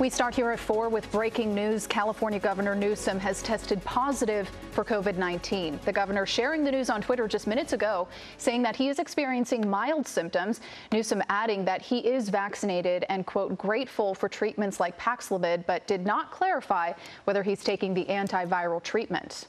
We start here at 4 with breaking news. California Governor Newsom has tested positive for COVID 19. The governor sharing the news on Twitter just minutes ago, saying that he is experiencing mild symptoms. Newsom adding that he is vaccinated and, quote, grateful for treatments like Paxlovid, but did not clarify whether he's taking the antiviral treatment.